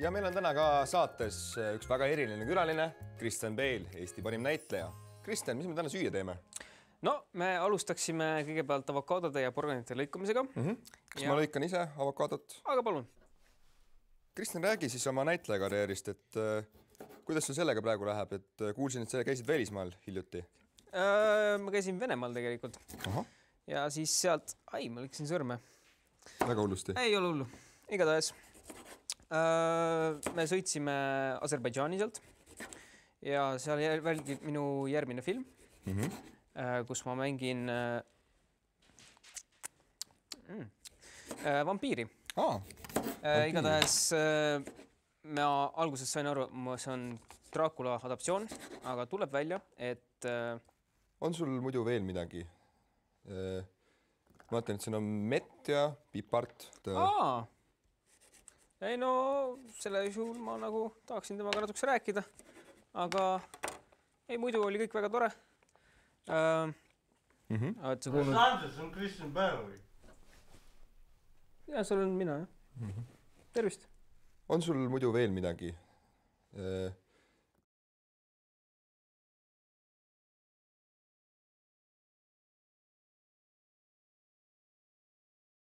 ja meil on täna ka saates üks väga eriline külaline, Kristjan Bale, Eesti parim näitleja. Kristjan, mis me täna süüa teeme? no me alustaksime kõigepealt avokaadode ja porgandite lõikumisega mm. -hmm. kas Ja- ma lõikan ise avokaadot? aga palun. Kristjan, räägi siis oma näitlejakarjäärist, et äh, kuidas sul sellega praegu läheb, et äh, kuulsin, et sa käisid välismaal hiljuti. ma käisin Venemaal tegelikult ja siis sealt, ai, ma lõikasin sõrme. väga hullusti. ei ole hullu, igatahes me sõitsime Aserbaidžaani sealt ja seal välgib minu järgmine film Mm -hmm. kus ma mängin äh, mm, äh, vampiiri äh,. igatahes äh, ma alguses sain aru, et see on Dracula adaptatsioon, aga tuleb välja, et äh, on sul muidu veel midagi? ma vaatan, et siin on mett ja pipart. aa, ei no selle juhul ma nagu tahaksin temaga natukese rääkida, aga ei, muidu oli kõik väga tore äh,. Mm -hmm. oled sa kuulnud? Andres on Kristjan Bale või? ja seal olen mina jah Mhm. tervist. on sul muidu veel midagi?